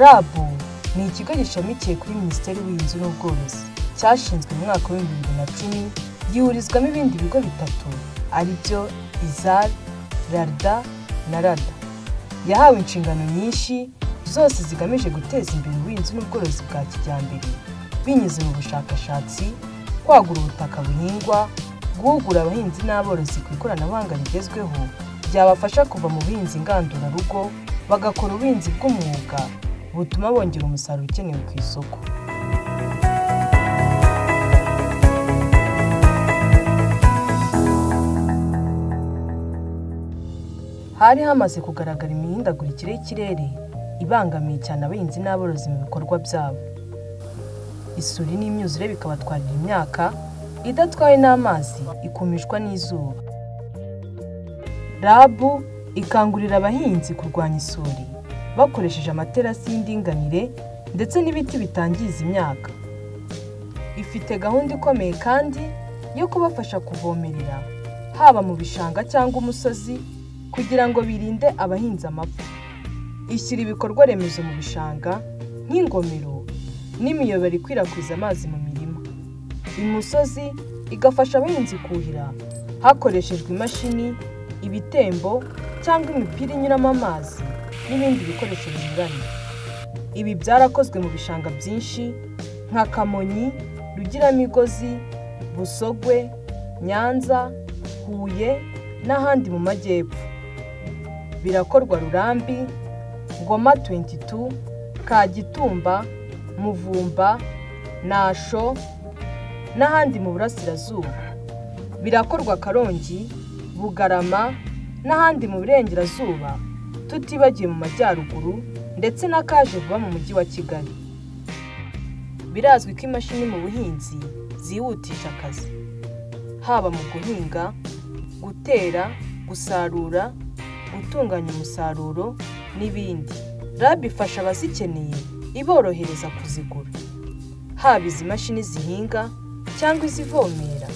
rabu ni ikigo gishamikiye kuri minisiteri y'ubuhinzi n'ubworozi. Cyashinzwe mu mwaka w'ibihumbi bibiri na cumi gihurizwamo ibindi bigo bitatu ari byo izar rarda na rada. Yahawe inshingano nyinshi zose zigamije guteza imbere ubuhinzi n'ubworozi bwa kijyambere. Binyuze mu bushakashatsi kwagura ubutaka buhingwa guhugura abahinzi n'aborozi ku ikoranabuhanga rigezweho byabafasha kuva mu buhinzi ngandurarugo bagakora ubuhinzi bw'umwuga. Butuma bongera umusaruro ukenewe ku isoko. Hari hamaze kugaragara imihindagurikire y'ikirere ibangamiye cyane abahinzi n'aborozi mu bikorwa byabo. Isuri n'imyuzure bikabatwarira imyaka idatwawe n'amazi ikumishwa n'izuba. Rabu ikangurira abahinzi kurwanya isuri. Bakoresheje amaterasi y'indinganire ndetse n'ibiti bitangiza imyaka. Ifite gahunda ikomeye kandi yo kubafasha kuvomerera haba mu bishanga cyangwa umusozi kugira ngo birinde abahinzi amapfa. Ishyira ibikorwa remezo mu bishanga nk'ingomero n'imiyoboro ikwirakwiza amazi mu mirima. Imusozi igafasha abahinzi kuhira hakoreshejwe imashini ibitembo cyangwa imipira inyuramo amazi. N'ibindi bikoresho binyuranye ibi byarakozwe mu bishanga byinshi nka kamonyi rugiramigozi busogwe nyanza huye n'ahandi mu majyepfo. Birakorwa rurambi ngoma 22 kagitumba muvumba nasho n'ahandi mu burasirazuba. Birakorwa karongi bugarama n'ahandi mu burengerazuba. Tutibagiwe mu majyaruguru ndetse n'akaje vuba mu mujyi wa kigali. Birazwi ko imashini mu buhinzi zihutisha akazi. Haba mu guhinga gutera gusarura gutunganya umusaruro n'ibindi. Rab ifasha abazikeneye iborohereza kuzigura. Haba izi mashini zihinga cyangwa izivomera.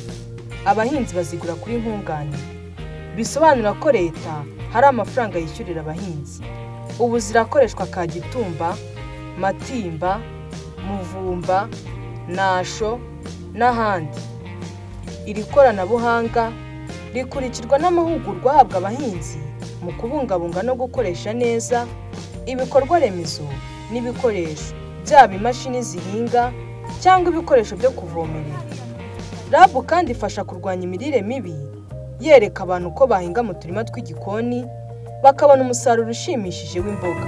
Abahinzi bazigura kuri nkunganire bisobanura ko leta hari amafaranga yishyurira abahinzi. Ubu zirakoreshwa kagitumba matimba muvumba nasho n'ahandi. Iri koranabuhanga rikurikirwa n'amahugurwa ahabwa abahinzi mu kubungabunga no gukoresha neza ibikorwa remezo n'ibikoresho byaba imashini zihinga cyangwa ibikoresho byo kuvomerera. Rabu kandi ifasha kurwanya imirire mibi yereka abantu uko bahinga mu turima tw'igikoni bakabona umusaruro ushimishije w'imboga.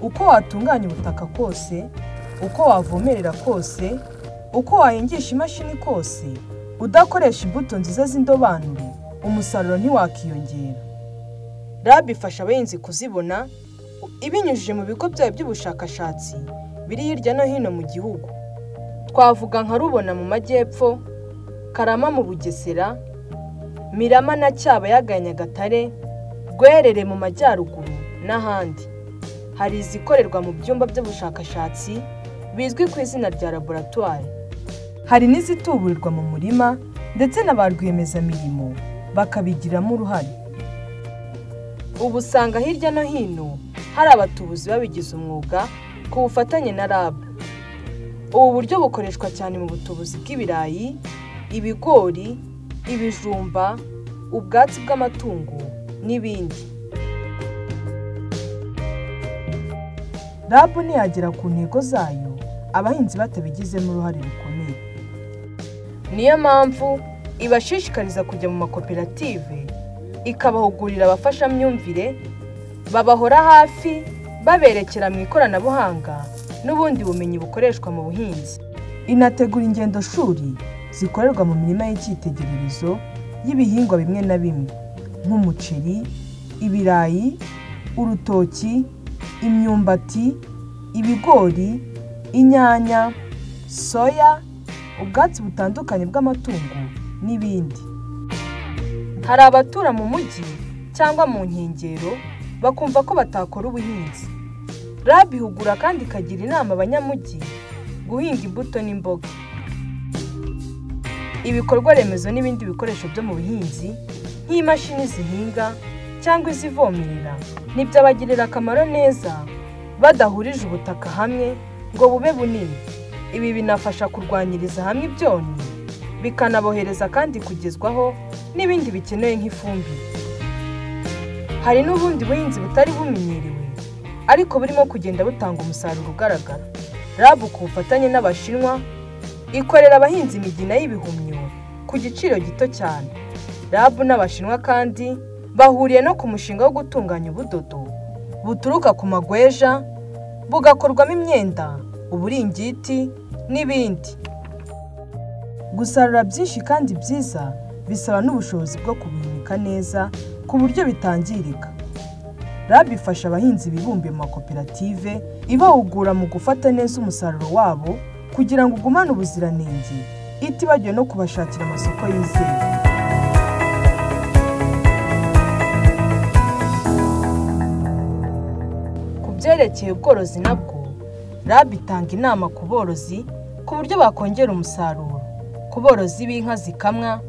Uko watunganya ubutaka kose uko wavomerera kose uko wahingisha imashini kose udakoresha imbuto nziza z'indobanure umusaruro ntiwakiyongera. Rab ifasha abahinzi kuzibona ibinyujije mu bigo byayo by'ubushakashatsi biri hirya no hino mu gihugu. Twavuga nka rubona mu majyepfo karama mu bugesera mirama na cyabayaga ya nyagatare rwerere mu majyaruguru n'ahandi. Hari izikorerwa mu byumba by'ubushakashatsi bizwi ku izina rya laboratwari hari n'izituburirwa mu murima ndetse na ba rwiyemezamirimo bakabigiramo uruhare. Ubu usanga hirya no hino hari abatubuzi babigize umwuga ku bufatanye na rab. Ubu buryo bukoreshwa cyane mu butubuzi bw'ibirayi ibigori ibijumba ubwatsi bw'amatungo n'ibindi. Rab ntiyagera ku ntego zayo abahinzi batabigizemo uruhare rukomeye. Niyo mpamvu ibashishikariza kujya mu makoperative ikabahugurira abafashamyumvire babahora hafi baberekera mu ikoranabuhanga n'ubundi bumenyi bukoreshwa mu buhinzi. Inategura ingendo shuri zikorerwa mu mirima y'icyitegererezo y'ibihingwa bimwe na bimwe nk'umuceri ibirayi urutoki imyumbati ibigori inyanya soya ubwatsi butandukanye bw'amatungo n'ibindi. Hari abatura mu mujyi cyangwa mu nkengero bakumva ko batakora ubuhinzi. Rab ihugura kandi ikagira inama abanyamujyi guhinga imbuto n'imboga. Ibikorwa remezo n'ibindi bikoresho byo mu buhinzi nk'imashini zihinga cyangwa izivomerera ntibyabagirira akamaro neza badahurije ubutaka hamwe ngo bube bunini. Ibi binafasha kurwanyiriza hamwe ibyonnyi bikanabohereza kandi kugezwaho n'ibindi bikenewe nk'ifumbire. Hari n'ubundi buhinzi butari bumenyerewe ariko burimo kugenda butanga umusaruro ugaragara. Rabu ku bufatanye n'abashinwa ikorera abahinzi imigina y'ibihumyo ku giciro gito cyane. Rabu n'abashinwa kandi bahuriye no ku mushinga wo gutunganya ubudodo buturuka ku magweja bugakorwamo imyenda uburingiti n'ibindi. Gusarura byinshi kandi byiza bisaba n'ubushobozi bwo kubihunika neza ku buryo bitangirika. Rabu ifasha abahinzi bibumbiye mu makoperative ibahugura mu gufata neza umusaruro wabo kugira ngo ugumane ubuziranenge. Itibagiwe no kubashakira amasoko yizewe ku byerekeye ubworozi nabwo rabu itanga inama ku borozi ku buryo bakongera umusaruro. Ku borozi b'inka zikamwa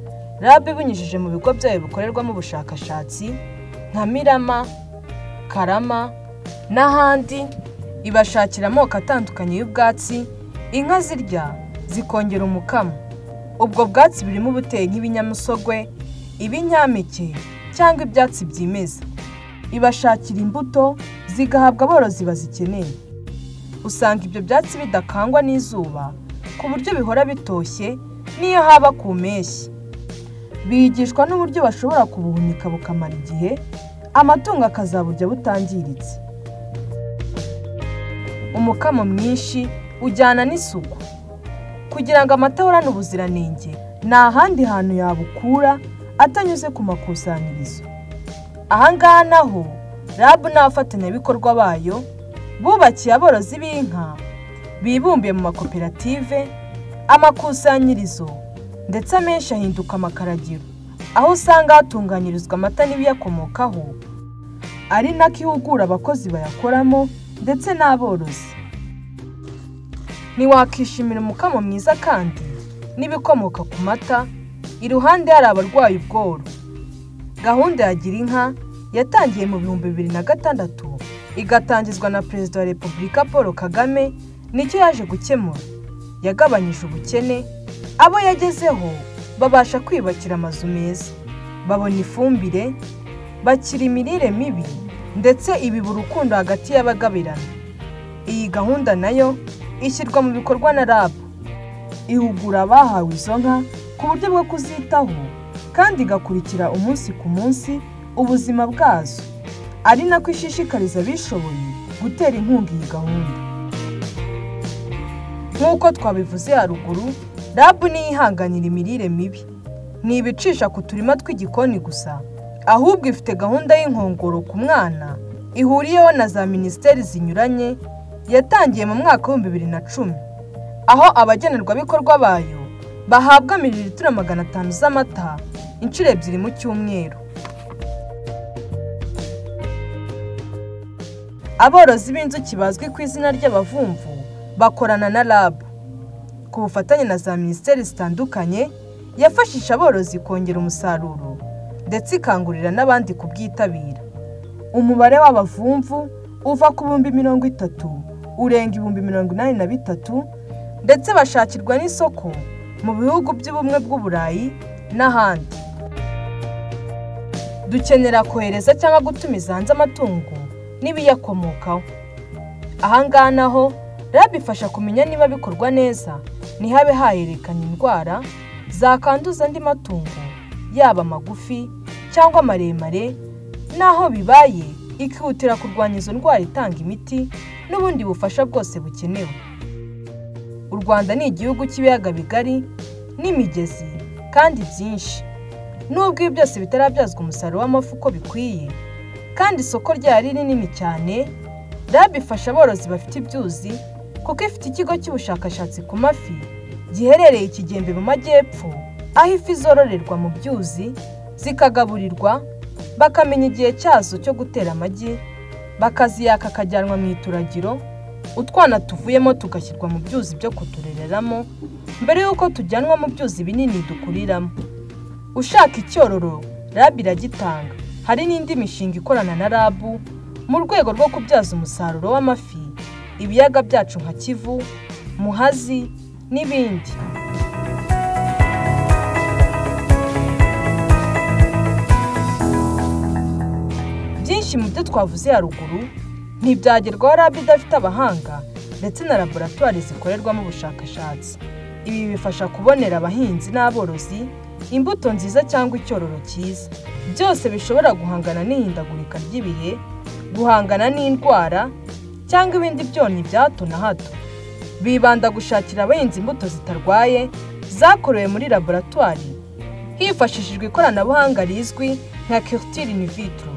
rabu ibinyujije mu bigo byayo bikorerwamo ubushakashatsi nka mirama karama n'ahandi ibashakira amoko atandukanye y'ubwatsi inka zirya zikongera umukamo. Ubwo bwatsi burimo ubuteye nk'ibinyamusogwe ibinyampeke cyangwa ibyatsi byimeza. Ibashakira imbuto zigahabwa aborozi bazikeneye. Usanga ibyo byatsi bidakangwa n'izuba ku buryo bihora bitoshye n'iyo haba ku mpeshyi. Bigishwa n'uburyo bashobora kubuhunika bukamara igihe amatungo akazaburya butangiritse. Umukamo mwinshi ujyana n'isuku. Kugira ngo amata ahorane ubuziranenge nta handi hantu yabukura atanyuze ku makusanyirizo. Aha ngaha naho rabu n'abafatanyabikorwa bayo bubakiye aborozi b'inka bibumbiye mu makoperative amakusanyirizo ndetse amenshi ahinduka amakaragiro. Aho usanga hatunganyirizwa amata n'ibiyakomokaho. Ari nako ihugura abakozi bayakoramo ndetse n'aborozi. Ntiwakishimira umukamo mwiza kandi n'ibikomoka ku mata iruhande hari abarwaye ubworo. Gahunda ya gira inka yatangiye mu bihumbi bibiri na gatandatu igatangizwa na perezida wa repubulika paul kagame ni cyo yaje gukemura. Yagabanyije ubukene abo yagezeho babasha kwiyubakira amazu meza. Babona ifumbire bakira imirire mibi ndetse ibiba urukundo hagati y'abagabirana. Iyi gahunda na yo ishyirwa mu bikorwa na rabu ihugura abahawe izo nka ku buryo bwo kuzitaho kandi igakurikira umunsi ku munsi ubuzima bwazo. Ari nako ishishikariza abishoboye gutera inkunga iyi gahunda. Nk'uko twabivuze haruguru rabu niyo ihanganira imirire mibi. Ntibicisha ku turima tw'igikoni gusa ahubwo ifite gahunda y'inkongoro ku mwana ihuriyeho na za minisiteri zinyuranye yatangiye mu mwaka w'ibihumbi bibiri na cumi. Aho abagenerwabikorwa bayo bahabwa mililitiro magana atanu z'amata inshuro ebyiri mu cyumweru. Aborozi b'inzuki bazwi ku izina ry'abavumvu bakorana na rabu ku bufatanye na za minisiteri zitandukanye yafashije aborozi kongera umusaruro ndetse ikangurira n'abandi kubwitabira umubare w'abavumvu uva ku bihumbi mirongo itatu urenga ibihumbi mirongo inani na bitatu ndetse bashakirwa n'isoko mu bihugu by'ubumwe bw'uburayi n'ahandi. Dukenera kohereza cyangwa gutumiza hanze amatungo n'ibiyakomokaho. Aha ngaha naho rabu ifasha kumenya niba bikorwa neza. Ntihabe hahererekanya indwara zakanduza andi matungo yaba magufi cyangwa maremare n'aho bibaye ikihutira kurwanya izo ndwara itanga imiti n'ubundi bufasha bwose bukenewe. U rwanda ni igihugu cy'ibiyaga bigari n'imigezi kandi byinshi. Nubwo ibi byose bitarabyazwa umusaruro w'amafi uko bikwiye kandi isoko ryayo ari rinini cyane rabu ifasha aborozi bafite ibyuzi kuko ifite ikigo cy'ubushakashatsi ku mafi giherereye i kigembe mu majyepfo aho ifi zororerwa mu byuzi zikagaburirwa bakamenya igihe cyazo cyo gutera amagi bakaziyaka akajyanwa mu ituragiro utwana tuvuyemo tugashyirwa mu byuzi byo kuturereramo mbere y'uko tujyanwa mu byuzi binini dukuriramo. Ushaka icyororo rabu iragitanga. Hari n'indi mishinga ikorana na rabu mu rwego rwo kubyaza umusaruro w'amafi. Ibiyaga byacu nka kivu muhazi n'ibindi. Byinshi mu byo twavuze haruguru ntibyagerwaho rabu idafite abahanga ndetse na laboratwari zikorerwamo ubushakashatsi. Ibi bifasha kubonera abahinzi n'aborozi imbuto nziza cyangwa icyororo cyiza. Byose bishobora guhangana n'ihindagurika ry'ibihe guhangana n'indwara cyangwa ibindi byonnyi bya hato na hato. Bibanda gushakira abahinzi imbuto zitarwaye zakorewe muri laboratwari hifashishijwe ikoranabuhanga rizwi nka kirutire in vitro.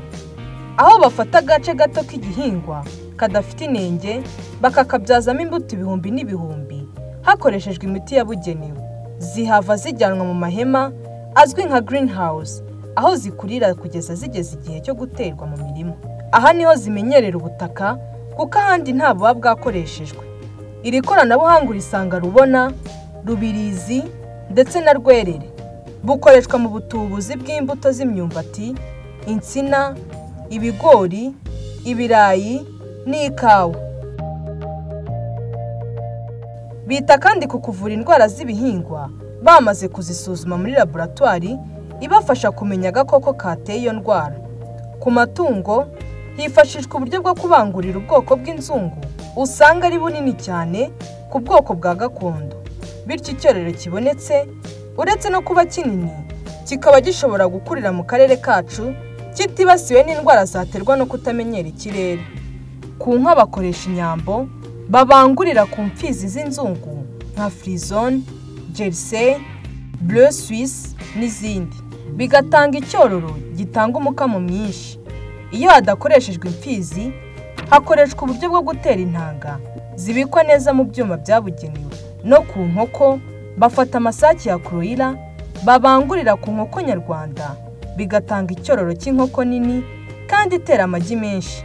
Aho bafata agace gato k'igihingwa kadafite inenge bakakabyazamo imbuto ibihumbi n'ibihumbi hakoreshejwe imiti yabugenewe. Zihava zijyanwa mu mahema azwi nka greenhouse aho zikurira kugeza zigeze igihe cyo guterwa mu mirima. Aha ni ho zimenyerera ubutaka kuko ahandi nta buba bwakoreshejwe. Iri koranabuhanga urisanga rubona rubirizi ndetse na rwerere. Bukoreshwa mu butubuzi bw'imbuto z'imyumbati insina ibigori ibirayi n'ikawa. Bita kandi ku kuvura indwara z'ibihingwa bamaze kuzisuzuma muri laboratwari ibafasha kumenya agakoko kateye iyo ndwara. Ku matungo hifashishwa uburyo bwo kubangurira ubwoko bw'inzungu usanga ari bunini cyane ku bwoko bwa gakondo. Bityo icyororo kibonetse uretse no kuba kinini kikaba gishobora gukurira mu karere kacu kitibasiwe n'indwara zaterwa no kutamenyera ikirere. Ku nka bakoresha inyambo babangurira ku mfizi z'inzungu nka firizone jersey bleu suisse n'izindi. Bigatanga icyororo gitanga umukamo mwinshi. Iyo hadakoreshejwe imfizi hakoreshwa uburyo bwo gutera intanga. Zibikwa neza mu byuma byabugenewe. No ku nkoko bafata amasake ya kuroyira babangurira ku nkoko nyarwanda. Bigatanga icyororo cy'inkoko nini kandi itera amagi menshi.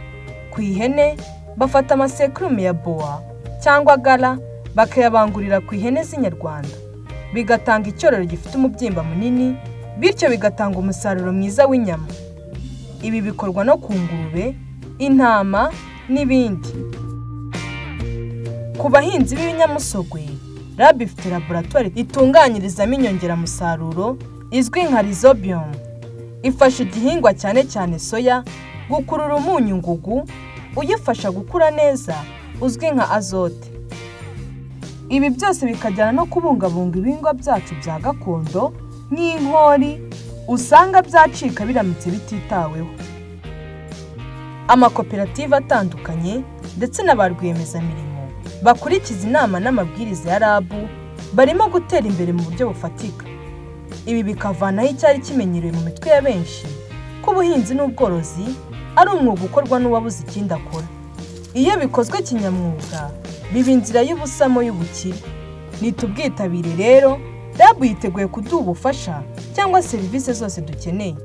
Ku ihene bafata amasekurume ya bowa cyangwa gara bakayabangurira ku ihene z'inyarwanda. Bigatanga icyororo gifite umubyimba munini bityo bigatanga umusaruro mwiza w'inyama. Ibi bikorwa no ku ngurube intama n'ibindi. Ku bahinzi b'ibinyamusogwe rabu ifite laboratwari itunganyirizamo inyongeramusaruro izwi nka rizobiyumu ifasha igihingwa cyane cyane soya gukurura umunyu ngugu uyifasha gukura neza uzwi nka azote. Ibi byose bikajyana no kubungabunga ibihingwa byacu bya gakondo nk'inkori usanga byacika biramutse bititaweho. Amakoperative atandukanye ndetse na ba rwiyemezamirimo bakurikiza inama n'amabwiriza ya rabu barimo gutera imbere mu buryo bufatika. Ibi bikavanaho icyari kimenyerewe mu mitwe ya benshi ko ubuhinzi n'ubworozi ari umwuga ukorwa n'uwabuze ikindi akora. Iyo bikozwe kinyamwuga biba inzira y'ubusamo y'ubukire. Nitubwitabire rero dabu yiteguye kuduha ubufasha cyangwa serivisi zose dukeneye.